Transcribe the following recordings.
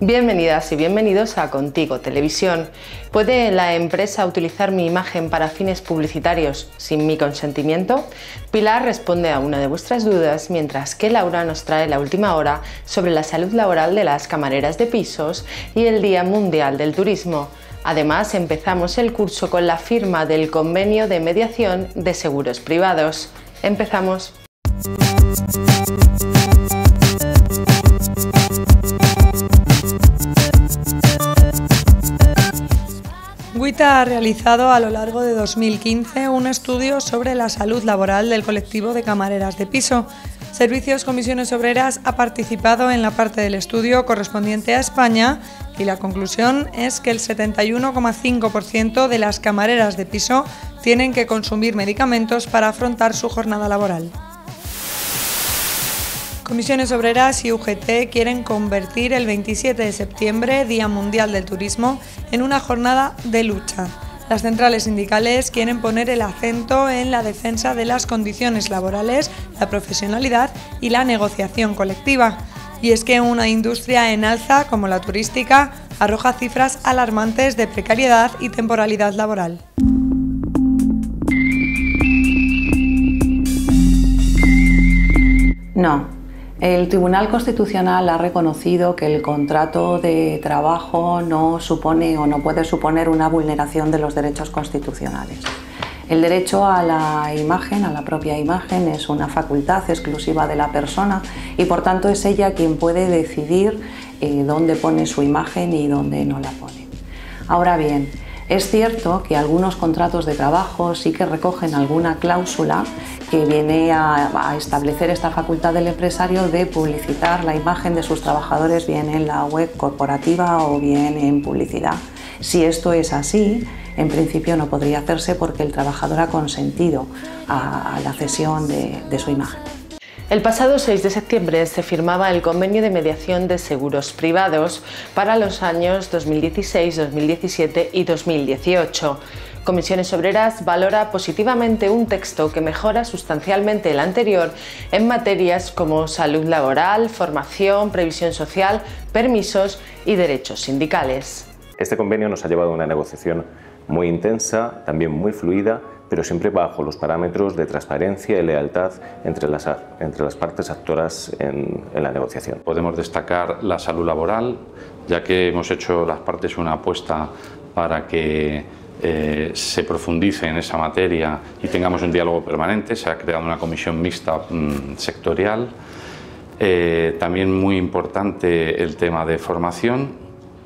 Bienvenidas y bienvenidos a Contigo Televisión. ¿Puede la empresa utilizar mi imagen para fines publicitarios sin mi consentimiento? Pilar responde a una de vuestras dudas, mientras que Laura nos trae la última hora sobre la salud laboral de las camareras de pisos y el Día Mundial del Turismo. Además, empezamos el curso con la firma del convenio de mediación de seguros privados. Empezamos. WITA ha realizado a lo largo de 2015 un estudio sobre la salud laboral del colectivo de camareras de piso. Servicios Comisiones Obreras ha participado en la parte del estudio correspondiente a España y la conclusión es que el 71,5% de las camareras de piso tienen que consumir medicamentos para afrontar su jornada laboral. Comisiones Obreras y UGT quieren convertir el 27 de septiembre, Día Mundial del Turismo, en una jornada de lucha. Las centrales sindicales quieren poner el acento en la defensa de las condiciones laborales, la profesionalidad y la negociación colectiva. Y es que una industria en alza como la turística arroja cifras alarmantes de precariedad y temporalidad laboral. No, el Tribunal Constitucional ha reconocido que el contrato de trabajo no supone o no puede suponer una vulneración de los derechos constitucionales. El derecho a la imagen, a la propia imagen, es una facultad exclusiva de la persona y por tanto es ella quien puede decidir eh, dónde pone su imagen y dónde no la pone. Ahora bien, es cierto que algunos contratos de trabajo sí que recogen alguna cláusula que viene a, establecer esta facultad del empresario de publicitar la imagen de sus trabajadores bien en la web corporativa o bien en publicidad. Si esto es así, en principio no podría hacerse porque el trabajador ha consentido a, la cesión de su imagen. El pasado 6 de septiembre se firmaba el convenio de mediación de seguros privados para los años 2016, 2017 y 2018. Comisiones Obreras valora positivamente un texto que mejora sustancialmente el anterior en materias como salud laboral, formación, previsión social, permisos y derechos sindicales. Este convenio nos ha llevado a una negociación muy intensa, también muy fluida, pero siempre bajo los parámetros de transparencia y lealtad entre las, entre las partes actoras en, la negociación. Podemos destacar la salud laboral, ya que hemos hecho las partes una apuesta para que eh, se profundice en esa materia y tengamos un diálogo permanente. Se ha creado una comisión mixta mm, sectorial. Eh, también muy importante el tema de formación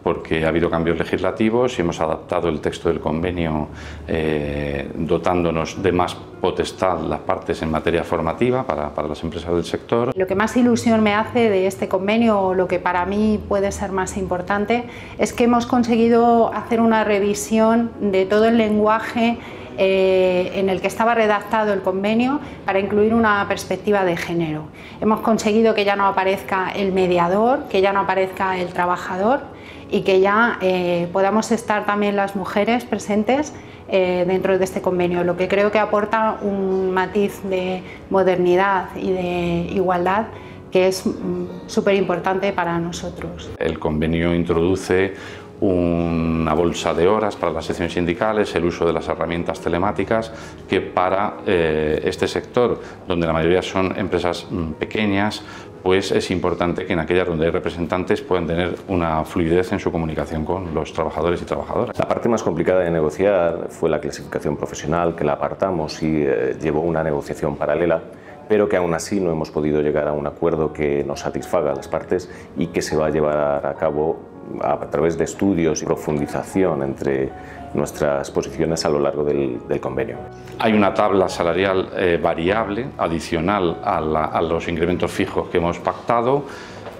porque ha habido cambios legislativos y hemos adaptado el texto del convenio eh, dotándonos de más potestad las partes en materia formativa para, para, las empresas del sector. Lo que más ilusión me hace de este convenio, o lo que para mí puede ser más importante, es que hemos conseguido hacer una revisión de todo el lenguaje eh, en el que estaba redactado el convenio para incluir una perspectiva de género. Hemos conseguido que ya no aparezca el mediador, que ya no aparezca el trabajador, y que ya eh, podamos estar también las mujeres presentes eh, dentro de este convenio, lo que creo que aporta un matiz de modernidad y de igualdad que es mm, súper importante para nosotros. El convenio introduce una bolsa de horas para las secciones sindicales, el uso de las herramientas telemáticas, que para eh, este sector, donde la mayoría son empresas mm, pequeñas, pues es importante que en aquella ronda de representantes puedan tener una fluidez en su comunicación con los trabajadores y trabajadoras. La parte más complicada de negociar fue la clasificación profesional, que la apartamos y eh, llevó una negociación paralela pero que aún así no hemos podido llegar a un acuerdo que nos satisfaga a las partes y que se va a llevar a cabo a través de estudios y profundización entre nuestras posiciones a lo largo del, convenio. Hay una tabla salarial eh, variable adicional a, los incrementos fijos que hemos pactado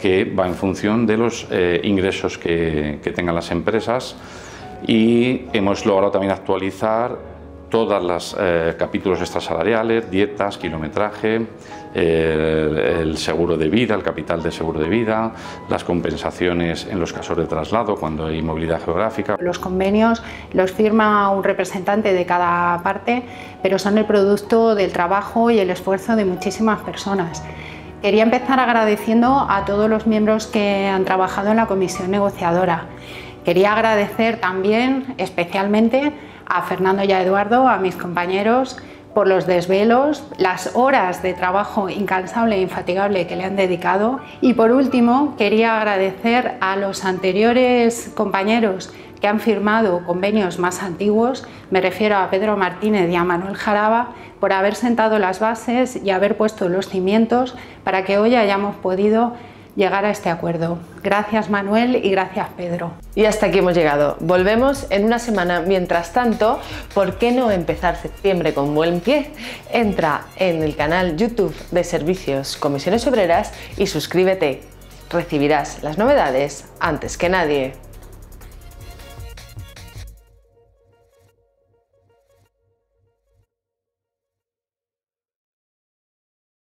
que va en función de los eh, ingresos que, que tengan las empresas y hemos logrado también actualizar todos los eh, capítulos extrasalariales, dietas, kilometraje, el seguro de vida, el capital de seguro de vida, las compensaciones en los casos de traslado cuando hay movilidad geográfica. Los convenios los firma un representante de cada parte, pero son el producto del trabajo y el esfuerzo de muchísimas personas. Quería empezar agradeciendo a todos los miembros que han trabajado en la comisión negociadora. Quería agradecer también especialmente a Fernando y a Eduardo, a mis compañeros, por los desvelos, las horas de trabajo incansable e infatigable que le han dedicado. Y por último, quería agradecer a los anteriores compañeros que han firmado convenios más antiguos, me refiero a Pedro Martínez y a Manuel Jaraba, por haber sentado las bases y haber puesto los cimientos para que hoy hayamos podido llegar a este acuerdo. Gracias Manuel y gracias Pedro. Y hasta aquí hemos llegado. Volvemos en una semana. Mientras tanto, ¿por qué no empezar septiembre con buen pie? Entra en el canal YouTube de Servicios Comisiones Obreras y suscríbete. Recibirás las novedades antes que nadie.